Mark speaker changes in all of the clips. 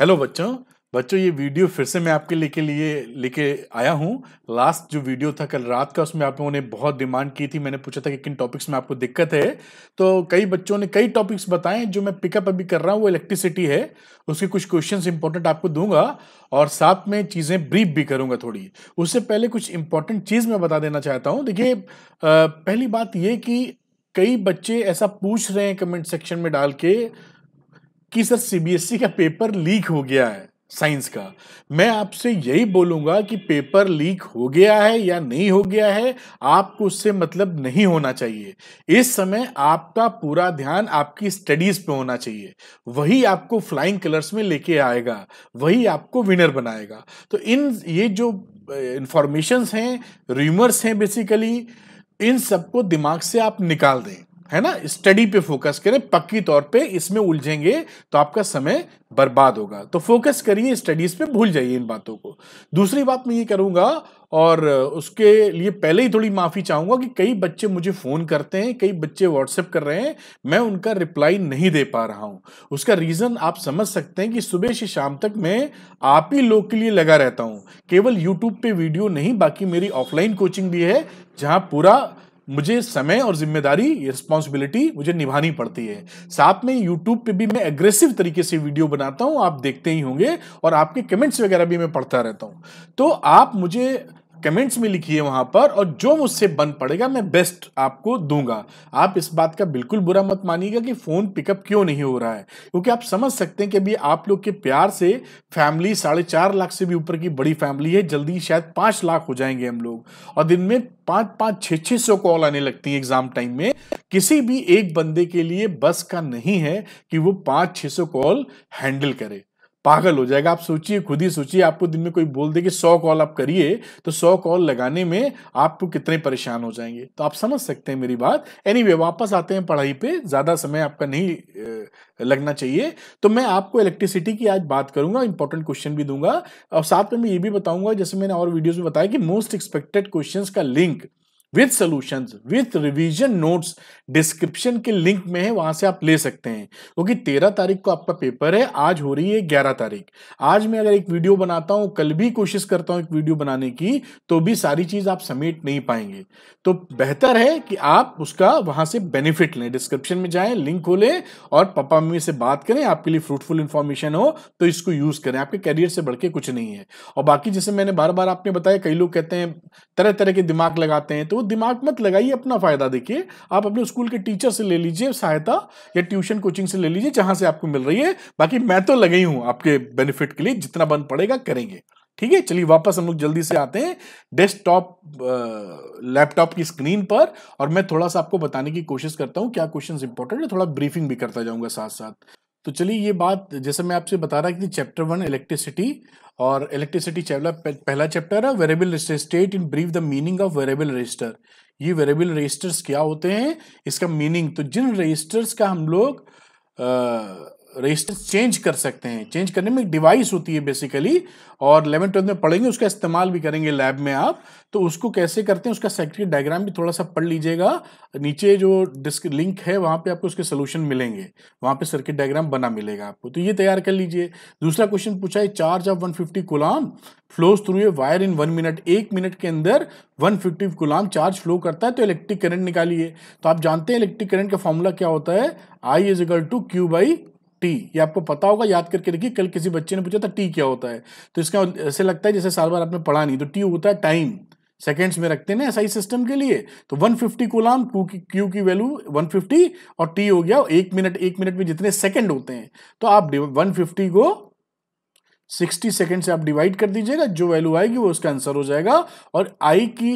Speaker 1: Hello बच्चों। बच्चों, ये वीडियो फिर से मैं आपके लेके लिए, लेके आया हूँ। लास्ट जो वीडियो था कल रात का, उसमें आप लोगों ने बहुत डिमांड की थी। मैंने पूछा था कि किन टॉपिक्स में आपको दिक्कत है। तो कई बच्चों ने कई टॉपिक्स बताए, जो मैं पिकअप अभी कर रहा हूँ, वो इलेक्ट्रिसिटी है। उसके कुछ क्वेश्चंस इंपॉर्टेंट आपको दूँगा और साथ में चीज़ें ब्रीफ भी करूँगा थोड़ी। उससे पहले कुछ इंपॉर्टेंट चीज़ मैं बता देना चाहता हूँ। देखिए पहली बात ये कि कई बच्चे ऐसा पूछ रहे हैं कमेंट सेक्शन में डाल के कि सर सीबीएसई का पेपर लीक हो गया है साइंस का। मैं आपसे यही बोलूँगा कि पेपर लीक हो गया है या नहीं हो गया है, आपको उससे मतलब नहीं होना चाहिए। इस समय आपका पूरा ध्यान आपकी स्टडीज़ पे होना चाहिए। वही आपको फ्लाइंग कलर्स में लेके आएगा, वही आपको विनर बनाएगा। तो इन, ये जो इंफॉर्मेशन हैं रूमर्स हैं बेसिकली इन सबको दिमाग से आप निकाल दें। है ना? स्टडी पे फोकस करें, पक्की तौर पे इसमें उलझेंगे तो आपका समय बर्बाद होगा। तो फोकस करिए स्टडीज़ पे, भूल जाइए इन बातों को। दूसरी बात मैं ये करूँगा और उसके लिए पहले ही थोड़ी माफ़ी चाहूँगा कि कई बच्चे मुझे फ़ोन करते हैं, कई बच्चे व्हाट्सएप कर रहे हैं, मैं उनका रिप्लाई नहीं दे पा रहा हूँ। उसका रीजन आप समझ सकते हैं कि सुबह से शाम तक मैं आप ही लोग के लिए लगा रहता हूँ। केवल यूट्यूब पे वीडियो नहीं, बाकी मेरी ऑफलाइन कोचिंग भी है, जहाँ पूरा मुझे समय और ज़िम्मेदारी रिस्पॉन्सिबिलिटी मुझे निभानी पड़ती है। साथ में यूट्यूब पे भी मैं एग्रेसिव तरीके से वीडियो बनाता हूँ, आप देखते ही होंगे और आपके कमेंट्स वगैरह भी मैं पढ़ता रहता हूँ। तो आप मुझे कमेंट्स में लिखिए वहाँ पर, और जो मुझसे बन पड़ेगा मैं बेस्ट आपको दूँगा। आप इस बात का बिल्कुल बुरा मत मानिएगा कि फ़ोन पिकअप क्यों नहीं हो रहा है, क्योंकि आप समझ सकते हैं कि अभी आप लोग के प्यार से फैमिली साढ़े चार लाख से भी ऊपर की बड़ी फैमिली है, जल्दी शायद पाँच लाख हो जाएँगे हम लोग। और दिन में पाँच पाँच, छह छह सौ कॉल आने लगती है एग्ज़ाम टाइम में। किसी भी एक बंदे के लिए बस का नहीं है कि वो पाँच, छह सौ कॉल हैंडल करे। पागल हो जाएगा। आप सोचिए खुद ही सोचिए आपको दिन में कोई बोल दे कि सौ कॉल आप करिए तो सौ कॉल लगाने में आपको कितने परेशान हो जाएँगे। तो आप समझ सकते हैं मेरी बात। एनी anyway, वापस आते हैं पढ़ाई पे। ज़्यादा समय आपका नहीं लगना चाहिए। तो मैं आपको इलेक्ट्रिसिटी की आज बात करूँगा इंपॉर्टेंट क्वेश्चन भी दूँगा। और साथ में मैं ये भी बताऊँगा जैसे मैंने और वीडियोज़ में बताया कि मोस्ट एक्सपेक्टेड क्वेश्चन का link with solutions with revision notes description के लिंक में है, वहाँ से आप ले सकते हैं। क्योंकि तेरह तारीख को आपका पेपर है, आज हो रही है ग्यारह तारीख। आज मैं अगर एक वीडियो बनाता हूँ, कल भी कोशिश करता हूँ एक वीडियो बनाने की तो भी सारी चीज़ आप समेट नहीं पाएँगे। तो बेहतर है कि आप उसका वहाँ से बेनिफिट लें। डिस्क्रिप्शन में जाए लिंक खोलें और पापा मम्मी से बात करें, आपके लिए फ्रूटफुल इंफॉर्मेशन हो तो इसको यूज़ करें। आपके करियर से बढ़ के कुछ नहीं है। और बाकी जैसे मैंने बार बार आपने बताया, कई लोग कहते हैं तरह तरह के दिमाग लगाते हैं तो वो दिमाग मत लगाइए अपना फ़ायदा देखिए। आप अपने स्कूल के टीचर से ले लीजिए सहायता या ट्यूशन कोचिंग से ले लीजिए जहाँ से आपको मिल रही है। बाकी मैं तो लगे ही आपके बेनिफिट के लिए, जितना बन पड़ेगा करेंगे। ठीक है? चलिए वापस हम लोग जल्दी से आते हैं डेस्कटॉप लैपटॉप की स्क्रीन पर और मैं थोड़ा सा आपको बताने की कोशिश करता हूँ। क्या क्वेश्चन इंपॉर्टेंट है? थोड़ा ब्रीफिंग भी करता जाऊँगा साथ साथ तो चलिए ये बात, जैसे मैं आपसे बता रहा कि चैप्टर वन इलेक्ट्रिसिटी और इलेक्ट्रिसिटी चैप्टर पहला चैप्टर है variable resistor state in brief the meaning of variable resistor ये वेरेबल रजिस्टर्स क्या होते हैं? इसका मीनिंग तो जिन रजिस्टर्स का हम लोग रजिस्टर चेंज कर सकते हैं। चेंज करने में एक डिवाइस होती है बेसिकली और इलेवन ट्वेल्थ में पढ़ेंगे, उसका इस्तेमाल भी करेंगे लैब में आप। तो उसको कैसे करते हैं, उसका सर्किट डायग्राम भी थोड़ा सा पढ़ लीजिएगा। नीचे जो डिस्क लिंक है, वहाँ पे आपको उसके सोल्यूशन मिलेंगे। वहाँ पे सर्किट डायग्राम बना मिलेगा आपको। तो ये तैयार कर लीजिए। दूसरा क्वेश्चन पूछा है charge of one fifty coulomb flows through a wire in one minute एक मिनट के अंदर one fifty coulomb charge flow करता है तो इलेक्ट्रिक करंट निकालिए। तो आप जानते हैं इलेक्ट्रिक करंट का फॉर्मूला क्या होता है? I is equal to Q by T. ये आपको पता होगा, याद करके देखिए, कल किसी बच्चे ने पूछा था, टी क्या होता है? तो इसका ऐसे लगता है जैसे साल बार आपने पढ़ा नहीं तो टी होता है टाइम। सेकेंड्स में रखते हैं ऐसा ही सिस्टम के लिए तो 150 फिफ्टी कोलाम, क्यू की क्यू की वैल्यू 150 और टी हो गया, एक मिनट एक मिनट में जितने सेकंड होते हैं। तो आप 150 को सिक्सटी सेकेंड से आप डिवाइड कर दीजिएगा, जो वैल्यू आएगी वो उसका आंसर हो जाएगा। और आई की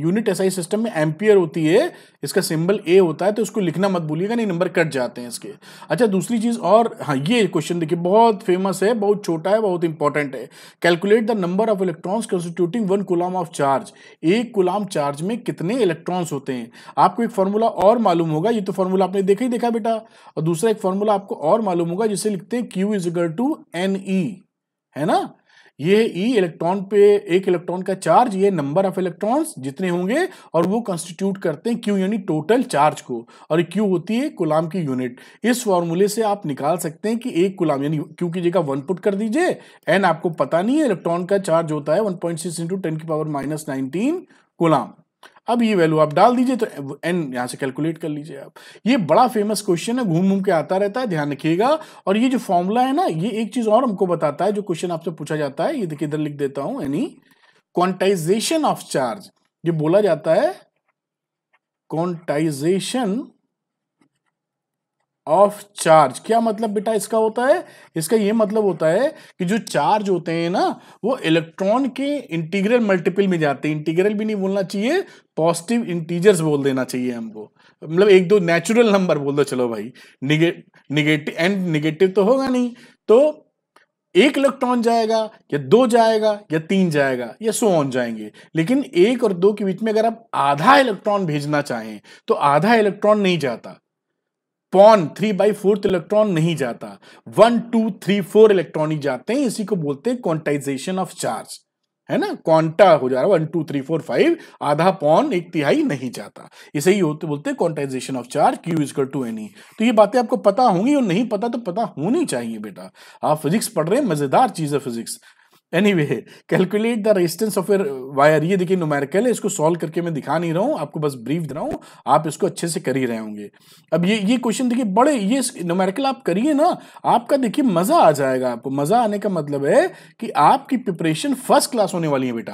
Speaker 1: यूनिट एसआई सिस्टम में एम्पियर होती है, इसका सिंबल ए होता है तो उसको लिखना मत भूलिएगा, नहीं नंबर कट जाते हैं इसके। अच्छा दूसरी चीज़ और हाँ ये क्वेश्चन देखिए, बहुत फ़ेमस है, बहुत छोटा है, बहुत इंपॉर्टेंट है। Calculate the number of electrons constituting one coulomb of charge एक कुलाम चार्ज में कितने इलेक्ट्रॉन्स होते हैं? आपको एक फॉर्मूला और मालूम होगा, ये तो फॉर्मूला आपने देखा ही देखा बेटा। और दूसरा एक फॉर्मूला आपको और मालूम होगा, जिसे लिखते हैं Q is equal to N E है ना? ये ई इलेक्ट्रॉन पे एक इलेक्ट्रॉन का चार्ज ये नंबर ऑफ़ इलेक्ट्रॉन्स जितने होंगे और वो कंस्टिट्यूट करते हैं क्यू यानी टोटल चार्ज को। और क्यू होती है गुलाम की यूनिट इस फॉर्मूले से आप निकाल सकते हैं कि एक गुलाम यानी क्यू की जगह वन पुट कर दीजिए एन आपको पता नहीं है इलेक्ट्रॉन का चार्ज होता है one point six into ten की पावर माइनस नाइनटीन गुलाम अब ये वैल्यू आप डाल दीजिए तो एन यहाँ से कैलकुलेट कर लीजिए आप। ये बड़ा फ़ेमस क्वेश्चन है घूम घूम के आता रहता है, ध्यान रखिएगा। और ये जो फॉर्मूला है ना, ये एक चीज़ और हमको बताता है, जो क्वेश्चन आपसे पूछा जाता है। ये देखिए, इधर लिख देता हूँ यानी क्वांटाइजेशन ऑफ़ चार्ज ये बोला जाता है क्वांटाइजेशन ऑफ़ चार्ज। क्या मतलब बेटा इसका होता है? इसका ये मतलब होता है कि जो चार्ज होते हैं ना, वो इलेक्ट्रॉन के इंटीग्रल मल्टीपल में जाते हैं। इंटीग्रल भी नहीं बोलना चाहिए, पॉजिटिव इंटीजर्स बोल देना चाहिए हमको। मतलब एक दो नेचुरल नंबर बोल दो, चलो भाई। निगेटिव एंड निगेटिव तो होगा नहीं। तो एक इलेक्ट्रॉन जाएगा, या दो जाएगा, या तीन जाएगा, या सो ऑन जाएँगे। लेकिन एक और दो के बीच में अगर आप आधा इलेक्ट्रॉन भेजना चाहें तो आधा इलेक्ट्रॉन नहीं जाता। पॉन थ्री बाई फोर्थ इलेक्ट्रॉन नहीं जाता। One two three four electron ही जाते हैं, इसी को बोलते हैं क्वांटाइजेशन ऑफ़ चार्ज है ना? क्वांटा हो जा रहा है one two three four five आधा पॉन, एक तिहाई नहीं जाता। इसे ही होते, बोलते हैं quantization of charge Q is equal to N E तो ये बातें आपको पता होंगी, और नहीं पता तो पता होनी चाहिए बेटा। आप फिजिक्स पढ़ रहे हैं, मज़ेदार चीज़ है physics anyway calculate the resistance of wire ये देखिए न्यूमेरिकल है, इसको सॉल्व करके मैं दिखा नहीं रहा हूँ, आपको बस ब्रीफ दे रहा हूँ, आप इसको अच्छे से कर ही रहे होंगे। अब ये ये क्वेश्चन देखिए, बड़े, ये न्यूमेरिकल आप करिए ना, आपका देखिए मज़ा आ जाएगा आपको। मज़ा आने का मतलब है कि आपकी प्रिपरेशन फ़र्स्ट क्लास होने वाली है बेटा।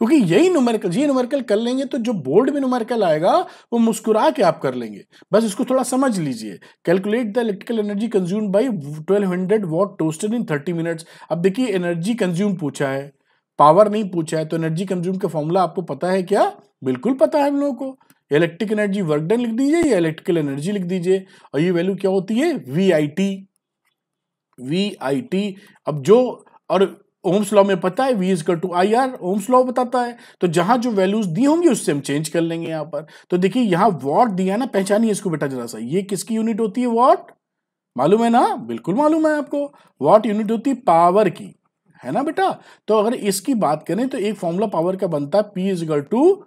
Speaker 1: क्योंकि यही न्यूमेरिकल ये न्यूमेरिकल कर लेंगे तो जो बोर्ड में न्यूमेरिकल आएगा, वो मुस्कुरा के आप कर लेंगे। बस इसको थोड़ा समझ लीजिए। Calculate the electrical energy consume by twelve hundred watt toasted in thirty minutes अब देखिए एनर्जी कंज्यूम पूछा है पावर नहीं पूछा है तो एनर्जी कंज्यूम का फॉर्मूला आपको पता है क्या? बिल्कुल पता है हम लोगों को। इलेक्ट्रिक एनर्जी वर्क डन लिख दीजिए या इलेक्ट्रिकल एनर्जी लिख दीजिए। और ये वैल्यू क्या होती है? V I T V I T अब जो, और ओम्स लॉ में पता है V is to I R Ohm's law बताता है। तो जहाँ जो वैल्यूज़ दी होंगी, उससे हम चेंज कर लेंगे यहाँ पर। तो देखिए, यहाँ वॉट दिया ना, पहचानिए इसको बेटा जरा सा। ये किसकी यूनिट होती है वॉट मालूम है ना? बिल्कुल मालूम है आपको। वॉट यूनिट होती है पावर की। है ना बेटा? तो अगर इसकी बात करें तो एक फॉर्मूला पावर का बनता है? P equal to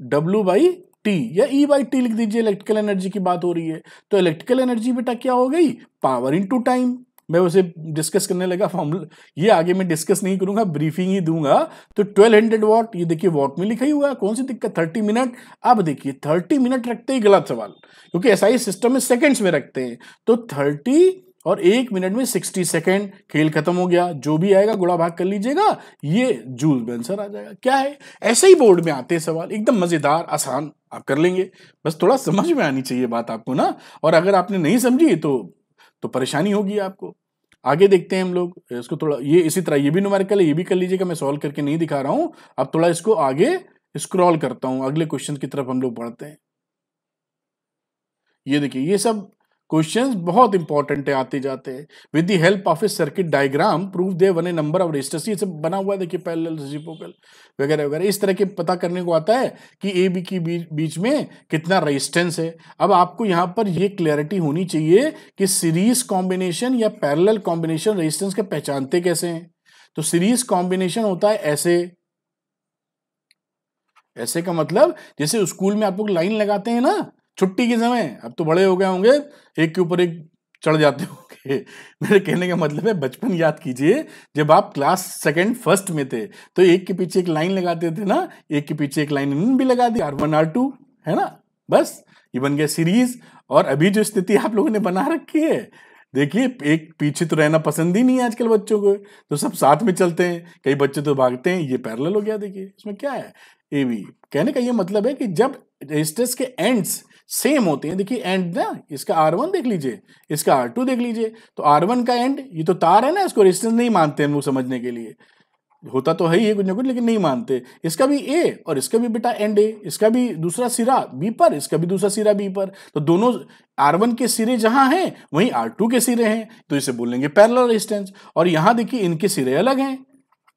Speaker 1: W by T या ई बाई टी लिख दीजिए। इलेक्ट्रिकल एनर्जी की बात हो रही है। तो इलेक्ट्रिकल एनर्जी बेटा क्या हो गई? पावर इन टू टाइम मैं उसे डिस्कस करने लगा फॉर्मूला ये आगे मैं डिस्कस नहीं करूँगा ब्रीफिंग ही दूँगा। तो 1200 वॉट ये देखिए वॉट में लिखा ही हुआ कौन सी दिक्कत? 30 मिनट अब देखिए 30 मिनट रखते ही गलत सवाल। क्योंकि ऐसा ही सिस्टम में सेकंड्स में रखते हैं। तो 30 और एक मिनट में सिक्सटी सेकेंड खेल खत्म हो गया। जो भी आएगा गुड़ा भाग कर लीजिएगा। ये जूल में आंसर आ जाएगा। क्या है? ऐसे ही बोर्ड में आते सवाल। एकदम मज़ेदार, आसान, आप कर लेंगे। बस थोड़ा समझ में आनी चाहिए बात आपको ना। और अगर आपने नहीं समझी तो तो परेशानी होगी आपको। आगे देखते हैं हम लोग। इसको थोड़ा, ये इसी तरह, ये भी नुमेरिकल है, ये भी कर लीजिएगा। मैं सॉल्व करके नहीं दिखा रहा हूँ। अब थोड़ा इसको आगे स्क्रॉल करता हूँ। अगले क्वेश्चन की तरफ़ हम लोग बढ़ते हैं। ये देखिए, ये सब क्वेश्चंस बहुत इंपॉर्टेंट है आते जाते हैं। With the help of a circuit diagram prove that when a number of resistors ये सब बना हुआ है देखिए पैरेलल रेसिप्रोकल वगैरह वगैरह। इस तरह के पता करने को आता है कि ए बी की बीच, बीच में कितना रेजिस्टेंस है। अब आपको यहाँ पर ये क्लैरिटी होनी चाहिए कि सीरीज़ कॉम्बिनेशन या पैरेलल कॉम्बिनेशन रेजिस्टेंस के पहचानते कैसे हैं। तो सीरीज़ कॉम्बिनेशन होता है ऐसे। ऐसे का मतलब जैसे स्कूल में आप लोग लाइन लगाते हैं ना छुट्टी के समय, अब तो बड़े हो गए होंगे, एक के ऊपर एक चढ़ जाते होंगे। मेरे कहने का मतलब है, बचपन याद कीजिए, जब आप क्लास सेकंड, फ़र्स्ट में थे तो एक के पीछे एक लाइन लगाते थे ना, एक के पीछे एक लाइन भी लगा दी आर वन आर टू है ना? बस, ये बन गया सीरीज़ और अभी जो स्थिति आप लोगों ने बना रखी है, देखिए, एक पीछे तो रहना पसंद ही नहीं है आजकल बच्चों को तो सब साथ में चलते हैं, कई बच्चे तो भागते हैं, ये पैरल हो गया, देखिए, इसमें क्या है? ए बी कहने का ये मतलब है कि जब, रजिस्टर्स के एंड्स सेम होते हैं। देखिए एंड ना, इसका आर वन देख लीजिए, इसका आर टू देख लीजिए। तो आर वन का एंड ये तो तार है ना, इसको रेजिस्टेंस नहीं मानते हम लोग समझने के लिए। होता तो है ही कुछ ना कुछ, लेकिन नहीं मानते। इसका भी ए और इसका भी बेटा एंड ए इसका भी दूसरा सिरा बी पर, इसका भी दूसरा सिरा बी पर। तो दोनों आर वन के सिरे जहाँ हैं, वहीं आर टू के सिरे हैं। तो इसे बोलेंगे पैरेलल रेजिस्टेंस और यहाँ देखिए, इनके सिरे अलग हैं।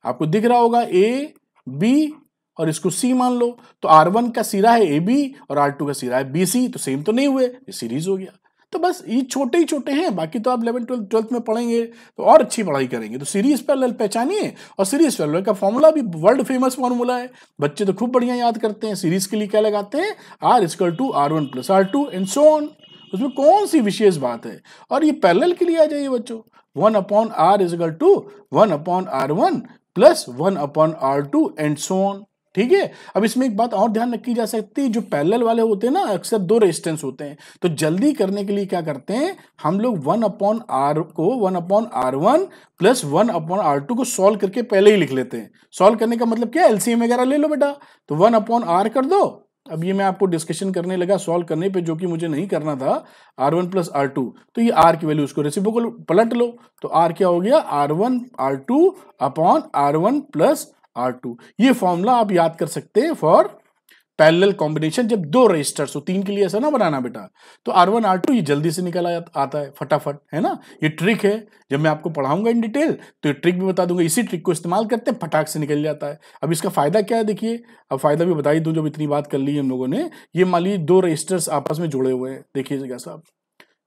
Speaker 1: आपको दिख रहा होगा ए बी और इसको सी मान लो तो आर वन का सिरा है ए बी और आर टू का सिरा है बी सी तो सेम तो नहीं हुए, ये सीरीज़ हो गया। तो बस ये छोटे ही छोटे हैं, बाकी तो आप इलेवन ट्वेल्थ ट्वेल्थ में पढ़ेंगे तो और अच्छी पढ़ाई करेंगे। तो सीरीज़ पैरेलल पहचानिए, और सीरीज़ पैरेलल का फॉर्मूला भी वर्ल्ड फ़ेमस फॉर्मूला है। बच्चे तो खूब बढ़िया याद करते हैं सीरीज़ के लिए क्या लगाते हैं? R equal to R one plus R two and so on उसमें कौन सी विशेष बात है? और ये पैरेलल के लिए आ जाइए बच्चों। One upon R equal to one upon R one plus one upon R two and so on ठीक है? अब इसमें एक बात और ध्यान रखी जा सकती है, जो पैरेलल वाले होते हैं ना, अक्सर दो रेजिस्टेंस होते हैं। तो जल्दी करने के लिए क्या करते हैं? हम लोग वन अपॉन आर को one upon R one plus one upon R two को सॉल्व करके पहले ही लिख लेते हैं। सॉल्व करने का मतलब क्या एलसीएम वगैरह ले लो बेटा। तो वन अपॉन आर कर दो। अब ये मैं आपको डिस्कशन करने लगा सॉल्व करने पे, जो कि मुझे नहीं करना था। R one plus R two तो ये आर की वैल्यू उसको रेसिप्रोकल पलट लो। तो आर क्या हो गया? R one R two upon R one plus R two ये फॉर्मूला आप याद कर सकते हैं फॉर पैरेलल कॉम्बिनेशन जब दो रजिस्टर्स हो, तीन के लिए ऐसा ना बनाना बेटा। तो आर वन आर टू ये जल्दी से निकल आता है, फटाफट, है ना? ये ट्रिक है। जब मैं आपको पढ़ाऊँगा इन डिटेल तो ये ट्रिक भी बता दूँगा। इसी ट्रिक को इस्तेमाल करते हैं, फटाक से निकल जाता है। अब इसका फ़ायदा क्या है देखिए? अब फ़ायदा भी बता ही दूँ, जब इतनी बात कर ली हम लोगों ने, ये मान लीजिए दो रजिस्टर्स आपस में जुड़े हुए हैं। देखिए साहब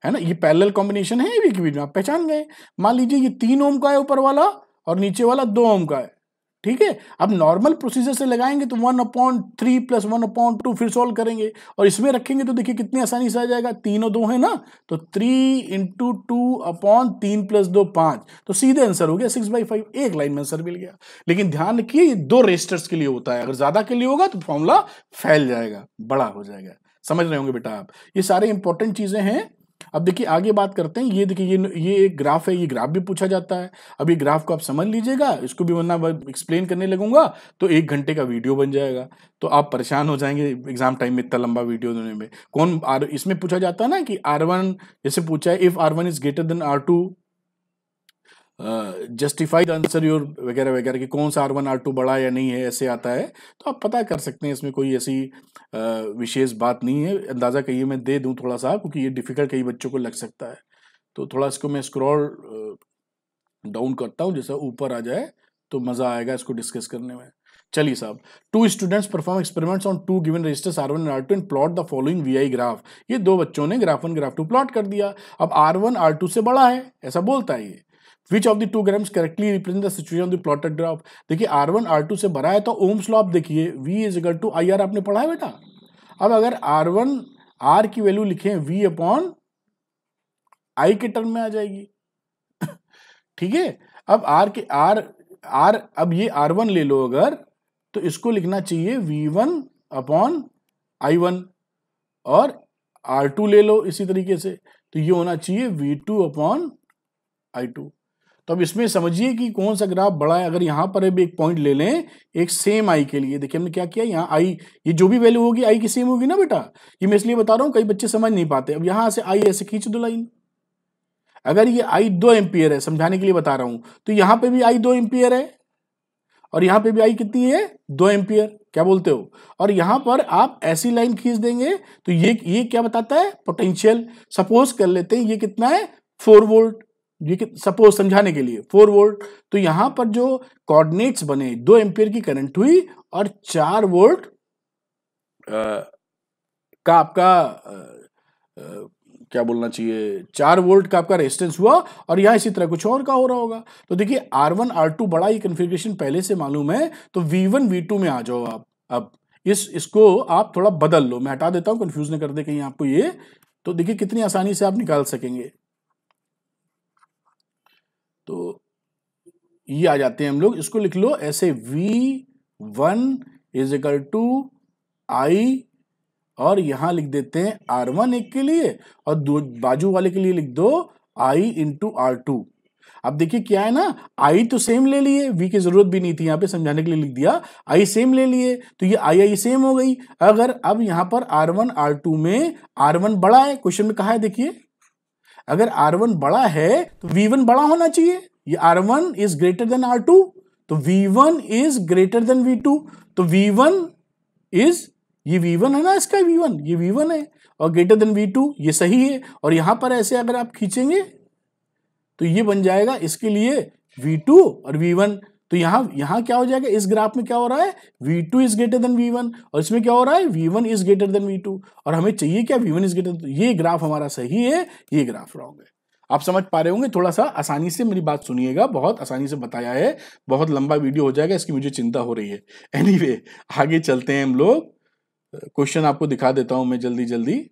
Speaker 1: है ना? ये पैरेलल कॉम्बिनेशन है, ये बीच में आप पहचान गए। मान लीजिए ये तीन ओम का है ऊपर वाला और नीचे वाला दो ओम का है। ठीक है? अब नॉर्मल प्रोसीजर से लगाएँगे तो one upon three plus one upon two फिर सॉल्व करेंगे। और इसमें रखेंगे तो देखिए कितनी आसानी से आ जाएगा। तीनों दो है ना? तो थ्री इंटू टू अपॉन तीन प्लस दो पाँच। तो सीधे आंसर हो गया सिक्स बाई फाइव एक लाइन में आंसर मिल गया। लेकिन ध्यान रखिए दो रजिस्टर्स के लिए होता है। अगर ज़्यादा के लिए होगा तो फॉर्मूला फैल जाएगा, बड़ा हो जाएगा। समझ रहे होंगे बेटा आप? ये सारे इंपॉर्टेंट चीज़ें हैं। अब देखिए, आगे बात करते हैं। ये देखिए, ये ये एक ग्राफ है, ये ग्राफ भी पूछा जाता है। अब ये ग्राफ को आप समझ लीजिएगा, इसको भी वरना एक्सप्लेन करने लगूँगा तो एक घंटे का वीडियो बन जाएगा। तो आप परेशान हो जाएँगे एग्ज़ाम टाइम में इतना लंबा वीडियो देने में। कौन, आर, इसमें पूछा जाता है ना कि आर वन जैसे पूछा है if R one is greater than R two justified answer your वगैरह वगैरह कि कौन सा आर वन आर टू बड़ा या नहीं है, ऐसे आता है तो आप पता कर सकते हैं, इसमें कोई ऐसी विशेष बात नहीं है। अंदाज़ा कहिए मैं दे दूँ थोड़ा सा, क्योंकि ये डिफ़िकल्ट कई बच्चों को लग सकता है। तो थोड़ा इसको मैं स्क्रॉल डाउन करता हूँ, जैसा ऊपर आ जाए तो मज़ा आएगा इसको डिस्कस करने में। चलिए साहब two students perform experiments on two given resistors R one R two and plot the following V I graph ये दो बच्चों ने graph one graph two plot कर दिया। अब आर वन आर टू से बड़ा है, ऐसा बोलता है ये। Which of the two graphs correctly represent the situation of the plotted graph देखिए आर वन आर टू से भरा है तो ओम्स लॉ आप देखिए V is equal to I R आपने पढ़ा है बेटा? अब अगर आर वन आर की वैल्यू लिखे वी अपॉन आई के टर्म में आ जाएगी। ठीक है? अब आर के आर आर अब ये आर वन ले लो अगर तो इसको लिखना चाहिए V one upon I one और आर टू ले लो इसी तरीके से। तो ये होना चाहिए V two upon I two तो अब इसमें समझिए कि कौन सा ग्राफ बड़ा है, अगर यहाँ पर भी एक पॉइंट ले लें, एक सेम आई के लिए। देखिए हमने क्या किया, यहाँ आई ये जो भी वैल्यू होगी आई की सेम होगी ना बेटा? ये मैं इसलिए बता रहा हूँ, कई बच्चे समझ नहीं पाते। अब यहाँ से आई ऐसे खींच दो लाइन अगर ये आई दो एम्पियर है, समझाने के लिए बता रहा हूँ तो यहाँ पे भी आई दो एम्पियर है, और यहाँ पे भी आई कितनी है? दो एम्पियर। क्या बोलते हो? और यहाँ पर आप ऐसी लाइन खींच देंगे तो ये ये क्या बताता है? पोटेंशियल सपोज़ कर लेते हैं, ये कितना है? फोर वोल्ट सपोज़ समझाने के लिए फोर वोल्ट तो यहाँ पर जो कोऑर्डिनेट्स बने दो एम्पियर की करंट हुई और चार वोल्ट का आपका आ, क्या बोलना चाहिए चार वोल्ट का आपका रेजिस्टेंस हुआ और यहाँ इसी तरह कुछ और का हो रहा होगा। तो देखिए आर वन आर टू बड़ा ये कन्फिग्रेशन पहले से मालूम है तो वी वन वी टू में आ जाओ आप। अब इस इसको आप थोड़ा बदल लो। मैं हटा देता हूँ कंफ्यूज न कर दे कहीं आपको ये। तो देखिए कितनी आसानी से आप निकाल सकेंगे। तो ये आ जाते हैं हम लोग। इसको लिख लो, ऐसे v one is equal to I और यहाँ लिख देते हैं आर वन एक के लिए, और दो बाजू वाले के लिए लिख दो आई इंटू आर टू अब देखिए क्या है ना आई तो सेम ले लिए वी की ज़रूरत भी नहीं थी यहाँ पे, समझाने के लिए लिख दिया। आई सेम ले लिए तो ये आई आई सेम हो गई। अगर अब यहाँ पर आर वन आर टू में आर वन बड़ा है क्वेश्चन में कहा है देखिए? अगर आर वन बड़ा है तो वी वन बड़ा होना चाहिए। ये R one is greater than R two तो V one is greater than V two तो वी वन इज़ ये वी वन है ना इसका वी वन ये वी वन है, और ग्रेटर देन वी टू ये सही है। और यहाँ पर ऐसे अगर आप खींचेंगे तो ये बन जाएगा इसके लिए वी टू और वी वन तो यहाँ यहाँ क्या हो जाएगा? इस ग्राफ में क्या हो रहा है? V two is greater than V और इसमें क्या हो रहा है? V one is greater than V और हमें चाहिए क्या वी वन इज़ ग्रेटर ये ग्राफ हमारा सही है ये ग्राफ रॉन्ग है। आप समझ पा रहे होंगे? थोड़ा सा आसानी से मेरी बात सुनिएगा। बहुत आसानी से बताया है। बहुत लंबा वीडियो हो जाएगा इसकी मुझे चिंता हो रही है। एनीवे anyway, आगे चलते हैं हम लोग। क्वेश्चन आपको दिखा देता हूँ मैं जल्दी जल्दी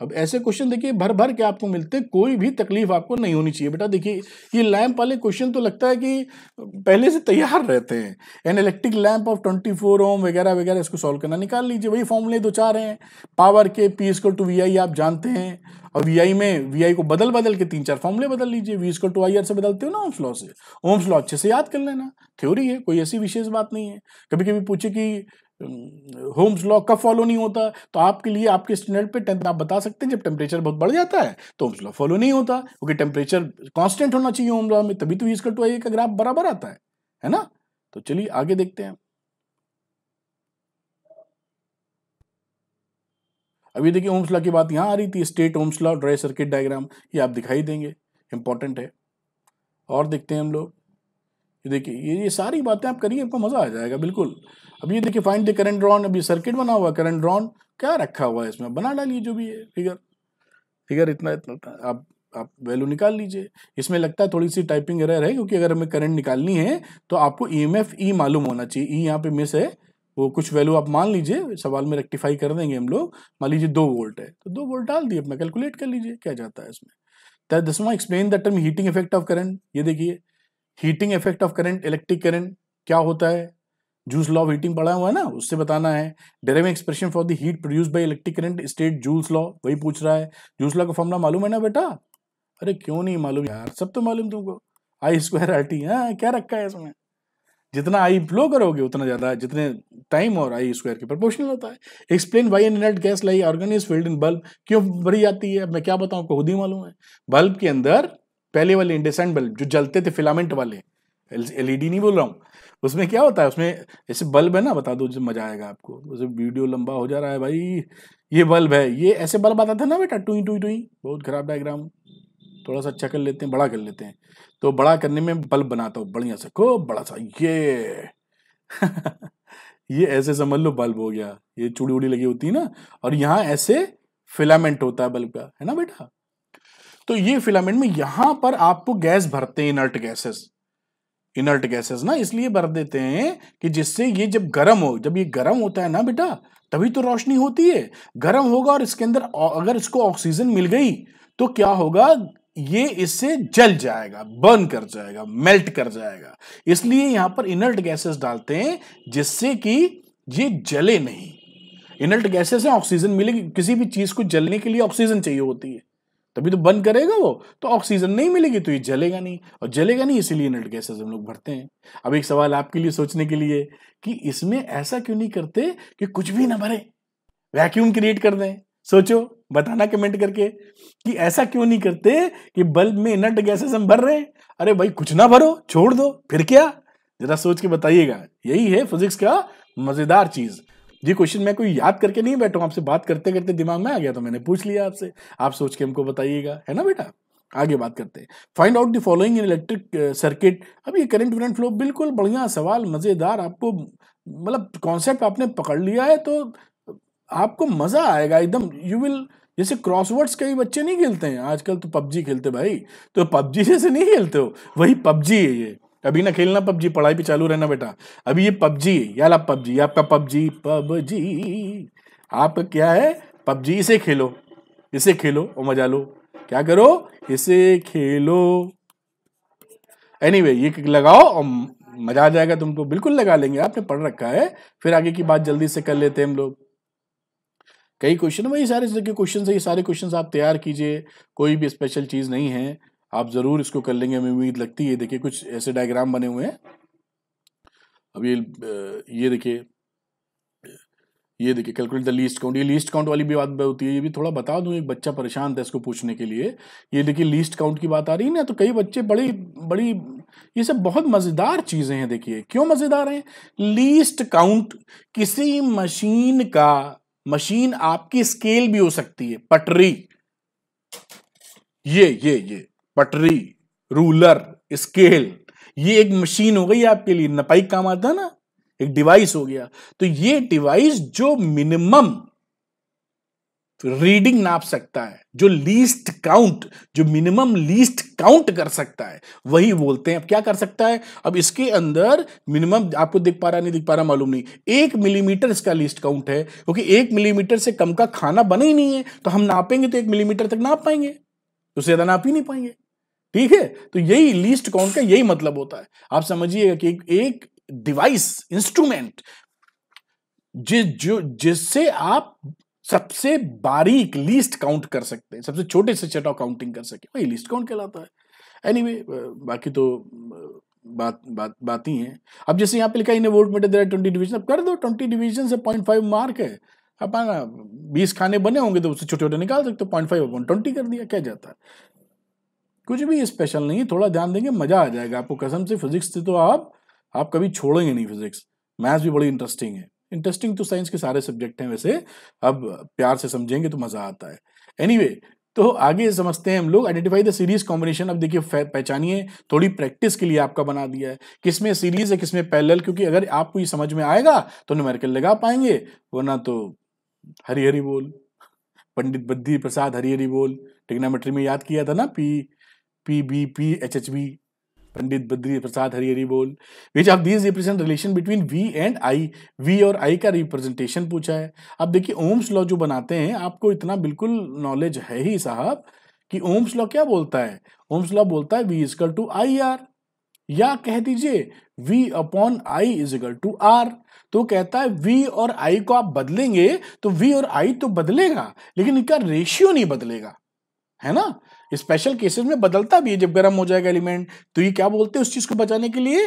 Speaker 1: अब ऐसे क्वेश्चन देखिए भर भर के आपको मिलते कोई भी तकलीफ़ आपको नहीं होनी चाहिए। बेटा देखिए, ये लैंप वाले क्वेश्चन तो लगता है कि पहले से तैयार रहते हैं। An electric lamp of twenty four ohm वगैरह वगैरह, इसको सॉल्व करना निकाल लीजिए। वही फॉर्मूले दो चार हैं। पावर के P equal to V I आप जानते हैं। और वी आई में वी आई को बदल बदल के तीन चार फॉर्मूले बदल लीजिए। V equal to I R से बदलते हो ना ओम्स लॉ से। ओम्स लॉ अच्छे से याद कर लेना। थ्योरी है, कोई ऐसी विशेष बात नहीं है। कभी कभी पूछे कि होम्स लॉ कब फॉलो नहीं होता तो आपके लिए आपके स्टैंडर्ड पे टेंथ आप बता सकते हैं जब टेम्परेचर बहुत बढ़ जाता है तो होम्स लॉ फॉलो नहीं होता, क्योंकि टेम्परेचर कांस्टेंट होना चाहिए होम लॉ में, तभी तो इसका टू आई का ग्राफ बराबर आता है है ना? तो चलिए आगे देखते हैं। अभी देखिए ओम्स लॉ की बात यहाँ आ रही थी state Ohm's law draw circuit diagram ये आप दिखाई देंगे इंपॉर्टेंट है। और देखते हैं हम लोग। ये देखिए, ये ये सारी बातें आप करिए, आपको मज़ा आ जाएगा, बिल्कुल। अब ये देखिए फाइंड द करंट ड्रॉन अभी सर्किट बना हुआ करंट ड्रॉन क्या रखा हुआ है इसमें? बना डालिए जो भी है फिगर फिगर इतना इतना आप आप वैल्यू निकाल लीजिए। इसमें लगता है थोड़ी सी टाइपिंग एरर है, क्योंकि अगर हमें करंट निकालनी है तो आपको ई एम एफ़ ई मालूम होना चाहिए। ई e यहाँ पे मिस है, वो कुछ वैल्यू आप मान लीजिए, सवाल में रेक्टिफाई कर देंगे हम लोग। मान लीजिए दो वोल्ट है तो दो वोल्ट डाल दिए, अपना कैलकुलेट कर लीजिए, क्या जाता है इसमें? दसवा explain the term heating effect of current ये देखिए heating effect of current, electric current, क्या होता है? जूस लॉ ऑफ़ हीटिंग पढ़ा हुआ है ना? उससे बताना है। Deriving expression for the heat produce by electric current, state juice law, वही पूछ रहा है। जूस लॉ का फॉर्मूला मालूम है ना बेटा? अरे क्यों नहीं मालूम यार? सब तो मालूम तुमको। आई स्क्वायर आर टी हाँ क्या रखा है इसमें? जितना आई फ्लो करोगे, उतना ज़्यादा, जितने टाइम और आई स्क्वायर के प्रोपोर्शनल होता है। Explain why inert gas like argon is filled in bulb क्यों भरी जाती है? मैं क्या बताऊँ? खुद ही मालूम है। बल्ब के अंदर पहले वाले इंडेसेंट बल्ब, जो जलते थे फिलामेंट वाले एलईडी नहीं बोल रहा हूँ, उसमें क्या होता है? उसमें जैसे बल्ब है ना, बता दो जो मज़ा आएगा आपको। उसे वीडियो लंबा हो जा रहा है भाई, ये बल्ब है, ये ऐसे बल्ब आता था ना बेटा, टुई टुई टुई, बहुत खराब डायग्राम थोड़ा सा अच्छा कर लेते हैं, बड़ा कर लेते हैं तो बड़ा करने में बल्ब बनाता हूँ, बढ़िया से, खूब बड़ा सा, ये ये ऐसे समझ लो बल्ब हो गया, ये चूड़ी उड़ी लगी होती है ना, और यहाँ ऐसे फिलामेंट होता है बल्ब का, है ना बेटा? तो ये फिलामेंट में यहाँ पर आपको गैस भरते हैं इनर्ट गैसेस इनर्ट गैसेस ना, इसलिए भर देते हैं कि जिससे ये जब गर्म हो, जब ये गर्म होता है ना बेटा, तभी तो रोशनी होती है। गर्म होगा और इसके अंदर अगर इसको ऑक्सीजन मिल गई तो क्या होगा? ये इससे जल जाएगा बर्न कर जाएगा मेल्ट कर जाएगा। इसलिए यहाँ पर इनर्ट गैसेस डालते हैं, जिससे कि ये जले नहीं। इनर्ट गैसेस है ऑक्सीजन मिलेगी, किसी भी चीज़ को जलने के लिए ऑक्सीजन चाहिए होती है। तभी तो बंद करेगा वो। तो ऑक्सीजन नहीं मिलेगी तो ये जलेगा नहीं। और जलेगा नहीं, इसीलिए नट गैसेज हम लोग भरते हैं। अब एक सवाल आपके लिए सोचने के लिए कि इसमें ऐसा क्यों नहीं करते कि कुछ भी ना भरे? वैक्यूम क्रिएट कर दें। सोचो, बताना कमेंट करके कि ऐसा क्यों नहीं करते कि बल्ब में इनर्ट गैसेस हम भर रहे हैं? अरे भाई, कुछ ना भरो, छोड़ दो, फिर क्या? जरा सोच के बताइएगा। यही है फिजिक्स का मज़ेदार चीज़। ये क्वेश्चन मैं कोई याद करके नहीं बैठा, आपसे बात करते करते दिमाग में आ गया तो मैंने पूछ लिया आपसे। आप सोच के हमको बताइएगा, है ना बेटा? आगे बात करते हैं। Find out the following in electric circuit अब ये करंट करंट फ्लो बिल्कुल बढ़िया सवाल, मज़ेदार, आपको मतलब कॉन्सेप्ट आपने पकड़ लिया है तो आपको मज़ा आएगा एकदम। यू विल जैसे क्रॉसवर्ड्स कई बच्चे नहीं खेलते हैं, आजकल तो पबजी खेलते भाई। तो पबजी जैसे नहीं खेलते हो, वही पबजी है ये। अभी ना खेलना पबजी पढ़ाई भी चालू रहना बेटा। अभी ये पबजी याला पबजी आपका पबजी पबजी। आप क्या है? पबजी इसे खेलो इसे खेलो और मज़ा लो। क्या करो? इसे खेलो। एनीवे anyway, ये लगाओ और मज़ा आ जाएगा तुमको। बिल्कुल लगा लेंगे आपने पढ़ रखा है। फिर आगे की बात जल्दी से कर लेते हैं हम लोग। कई क्वेश्चन वही सारे क्वेश्चन ये सारे क्वेश्चन आप तैयार कीजिए। कोई भी स्पेशल चीज़ नहीं है। आप ज़रूर इसको कर लेंगे, हमें उम्मीद लगती है। देखिए, कुछ ऐसे डायग्राम बने हुए हैं। अब ये ये देखिए ये देखिए कैलकुलेट द लीस्ट काउंट ये लीस्ट काउंट वाली भी बात होती है। ये भी थोड़ा बता दूँ, एक बच्चा परेशान था इसको पूछने के लिए। ये देखिए लीस्ट काउंट की बात आ रही है ना तो कई बच्चे बड़ी बड़ी, ये सब बहुत मज़ेदार चीज़ें हैं, देखिए। क्यों मज़ेदार हैं? लीस्ट काउंट किसी मशीन का मशीन आपकी स्केल भी हो सकती है। पटरी। ये ये ये। पटरी, रूलर, स्केल, ये एक मशीन हो गई आपके लिए। नपाई काम आता है ना, एक डिवाइस हो गया। तो ये डिवाइस जो मिनिमम रीडिंग नाप सकता है, जो लीस्ट काउंट, जो मिनिमम लीस्ट काउंट कर सकता है, वही बोलते हैं। अब क्या कर सकता है? अब इसके अंदर मिनिमम, आपको दिख पा रहा नहीं दिख पा रहा, मालूम नहीं। एक मिलीमीटर इसका लीस्ट काउंट है, क्योंकि एक मिलीमीटर से कम का खाना बना ही नहीं है तो हम नापेंगे तो एक मिलीमीटर तक नाप पाएँगे, उससे ज़्यादा नाप ही नहीं पाएँगे। ठीक है? तो यही लीस्ट काउंट का यही मतलब होता है। आप समझिएगा कि एक, डिवाइस इंस्ट्रूमेंट जिस जो जिससे आप सबसे बारीक लीस्ट काउंट कर सकते हैं सबसे छोटे से छोटा काउंटिंग कर सके। वही लीस्ट काउंट कहलाता है। एनीवे anyway, बाकी तो बात बात बात ही है। अब जैसे यहाँ पे लिखा in voltmeter twenty division अब कर दो ट्वेंटी डिवीज़न से पॉइंट फाइव मार्क है। अब ना बीस खाने बने होंगे तो उससे छोटे छोटे निकाल सकते हो। पॉइंट फाइव ट्वेंटी कर दिया क्या जाता है? कुछ भी स्पेशल नहीं है थोड़ा ध्यान देंगे मज़ा आ जाएगा आपको। कसम से फिजिक्स से तो आप आप कभी छोड़ेंगे नहीं फिजिक्स मैथ्स भी बड़ी इंटरेस्टिंग है। इंटरेस्टिंग तो साइंस के सारे सब्जेक्ट हैं वैसे। अब प्यार से समझेंगे तो मज़ा आता है। एनीवे anyway, तो आगे समझते हैं हम लोग। आइडेंटिफाई द सीरीज़ कॉम्बिनेशन अब देखिए पहचानिए थोड़ी प्रैक्टिस के लिए आपका बना दिया है। किसमें सीरीज़ है किसमें पैरेलल क्योंकि अगर आपको ये समझ में आएगा तो न्यूमेरिकल लगा पाएँगे। वरना तो हरी हरी बोल। पंडित बद्री प्रसाद हरी हरी बोल। टिग्नामेट्री में याद किया था ना P P B P H H B Pandit Badri Prasad Hari Hari बोल which of these represent relation between V and I V और आई का रिप्रेजेंटेशन पूछा है। अब देखिए ओम्स लॉ जो बनाते हैं, आपको इतना बिल्कुल नॉलेज है ही साहब कि ओम्स लॉ क्या बोलता है? ओम्स लॉ बोलता है V equal to I R या कह दीजिए, v upon I is equal to R तो कहता है, v और i को आप बदलेंगे तो वी और आई तो बदलेगा, लेकिन इनका रेशियो नहीं बदलेगा। है ना? स्पेशल केसेस में बदलता भी है जब गर्म हो जाएगा एलिमेंट तो ये क्या बोलते हैं उस चीज़ को बचाने के लिए?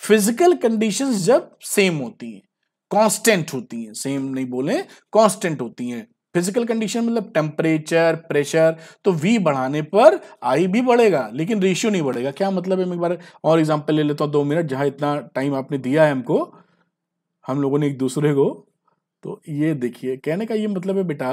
Speaker 1: फ़िज़िकल कंडीशंस जब सेम होती हैं कांस्टेंट होती हैं सेम नहीं बोले कांस्टेंट होती हैं। फ़िज़िकल कंडीशन मतलब टेम्परेचर प्रेशर तो वी बढ़ाने पर आई भी बढ़ेगा, लेकिन रेशियो नहीं बढ़ेगा। क्या मतलब है? मैं एक बार और एग्जांपल ले लेता हूँ, दो मिनट जहाँ इतना टाइम आपने दिया है हमको, हम लोगों ने एक दूसरे को तो ये देखिए, कहने का ये मतलब है बेटा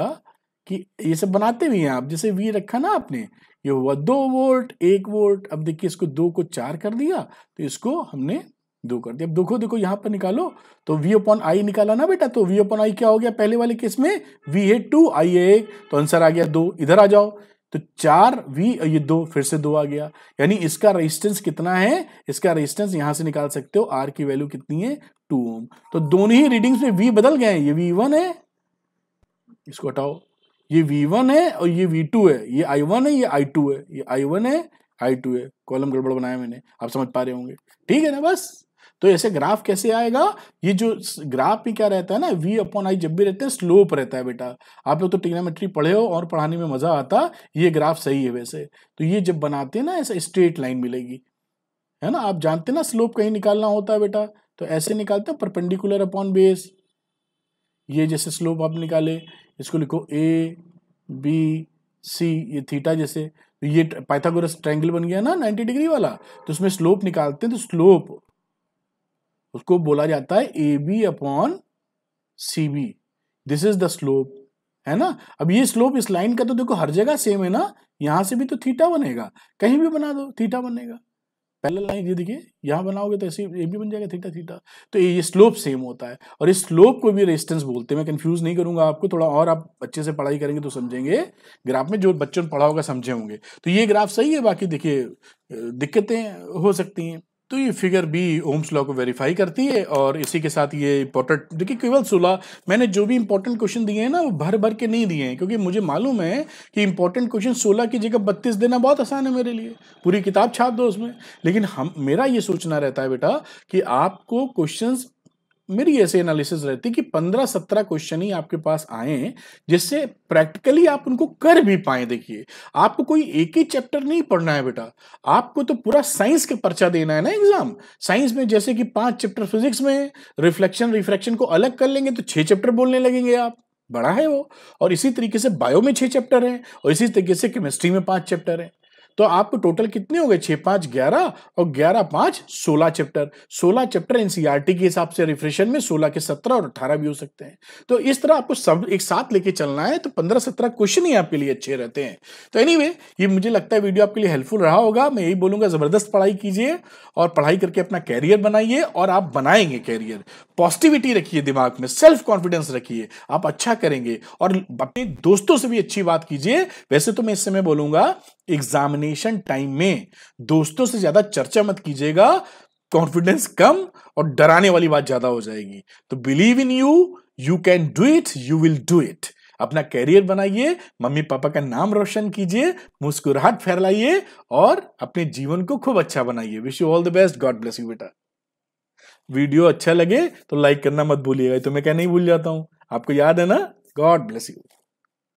Speaker 1: कि ये सब बनाते भी हैं आप, जैसे वी रखा ना आपने, ये हुआ दो वोल्ट, एक वोल्ट, अब देखिए इसको दो को चार कर दिया तो इसको हमने दो कर दिया। अब देखो देखो यहाँ पर निकालो तो वी अपॉन आई निकाला ना बेटा तो वी अपॉन आई क्या हो गया पहले वाले केस में? वी है टू आई है एक तो आंसर आ गया दो। इधर आ जाओ तो चार वी ये दो, फिर से दो आ गया। यानी इसका रेजिस्टेंस कितना है? इसका रेजिस्टेंस यहाँ से निकाल सकते हो आर की वैल्यू कितनी है? टू ओम तो दोनों ही रीडिंग्स में वी बदल गए ये वी वन है। इसको हटाओ। ये वी वन है और ये वी टू है। ये आई वन है, ये आई टू है। ये आई वन है आई टू है। कॉलम गड़बड़ बनाया मैंने। आप समझ पा रहे होंगे। ठीक है ना बस? तो ऐसे ग्राफ कैसे आएगा? ये जो ग्राफ भी क्या रहता है ना वी अपॉन आई जब भी रहते हैं स्लोप रहता है बेटा। आप लोग तो टिग्नामेट्री पढ़े हो और पढ़ाने में मज़ा आता, ये ग्राफ सही है वैसे। तो ये जब बनाते हैं ना, ऐसा स्ट्रेट लाइन मिलेगी। है ना? आप जानते हैं ना स्लोप कहीं निकालना होता है बेटा। तो ऐसे निकालते हैं परपेंडिकुलर अपॉन बेस ये जैसे स्लोप आप निकाले इसको लिखो ए बी सी ये थीटा जैसे। तो ये पाइथागोरस ट्रायंगल बन गया ना 90 डिग्री वाला। तो उसमें स्लोप निकालते हैं तो स्लोप उसको बोला जाता है A B upon C B this is the slope है ना? अब ये स्लोप इस लाइन का तो देखो हर जगह सेम है ना, यहाँ से भी तो थीटा बनेगा। कहीं भी बना दो थीटा बनेगा। पैरेलल लाइन ये देखिए, यहाँ बनाओगे तो ऐसे ये भी बन जाएगा थीटा थीटा तो ये स्लोप सेम होता है। और इस स्लोप को भी रेजिस्टेंस बोलते हैं। मैं कंफ्यूज नहीं करूँगा आपको, थोड़ा और आप बच्चे से पढ़ाई करेंगे तो समझेंगे। ग्राफ में जो बच्चों ने पढ़ा होगा समझे होंगे। तो ये ग्राफ सही है, बाकी देखिए दिक्कतें हो सकती हैं। तो ये फिगर भी ओम्स लॉ को वेरीफाई करती है और इसी के साथ ये इंपॉर्टेंट देखिए केवल सोलह, मैंने जो भी इंपॉर्टेंट क्वेश्चन दिए हैं ना, वो भर भर के नहीं दिए हैं, क्योंकि मुझे मालूम है कि इंपॉर्टेंट क्वेश्चन सोलह की जगह बत्तीस देना बहुत आसान है मेरे लिए। पूरी किताब छाप दो उसमें। लेकिन हम, मेरा ये सोचना रहता है बेटा कि आपको क्वेश्चंस मेरी ऐसे एनालिसिस रहती कि पंद्रह सत्रह क्वेश्चन ही आपके पास आए जिससे प्रैक्टिकली आप उनको कर भी पाए, देखिए। आपको कोई एक ही चैप्टर नहीं पढ़ना है बेटा। आपको तो पूरा साइंस का पर्चा देना है ना एग्ज़ाम साइंस में जैसे कि पाँच चैप्टर फिजिक्स में रिफ्लेक्शन रिफ्रैक्शन को अलग कर लेंगे तो छह चैप्टर बोलने लगेंगे आप। बड़ा है वो। और इसी तरीके से बायो में छह चैप्टर हैं और इसी तरीके से केमिस्ट्री में पाँच चैप्टर हैं। तो आपको टोटल कितने हो गए? छह पाँच ग्यारह और ग्यारह पाँच सोलह चैप्टर सोलह चैप्टर एनसीईआरटी के हिसाब से रिफ्रेशन में सोलह के सत्रह और अठारह भी हो सकते हैं। तो इस तरह आपको सब एक साथ लेके चलना है तो पंद्रह सत्रह क्वेश्चन ही आपके लिए अच्छे रहते हैं। तो एनीवे anyway, ये मुझे लगता है वीडियो आपके लिए हेल्पफुल रहा होगा। मैं यही बोलूँगा ज़बरदस्त पढ़ाई कीजिए और पढ़ाई करके अपना कैरियर बनाइए और आप बनाएँगे कैरियर पॉजिटिविटी रखिए दिमाग में सेल्फ कॉन्फिडेंस रखिए आप अच्छा करेंगे। और अपने दोस्तों से भी अच्छी बात कीजिए। वैसे तो मैं इस समय बोलूँगा एग्जामिनेशन टाइम में दोस्तों से ज़्यादा चर्चा मत कीजिएगा कॉन्फिडेंस कम और डराने वाली बात ज़्यादा हो जाएगी। तो believe in you you can do it you will do it अपना कैरियर बनाइए, मम्मी पापा का नाम रोशन कीजिए, मुस्कुराहट फैलाइए और अपने जीवन को खूब अच्छा बनाइए। Wish you all the best God bless you बेटा। वीडियो अच्छा लगे तो लाइक करना मत भूलिएगा तो मैं क्या नहीं भूल जाता हूँ। आपको याद है ना? God bless you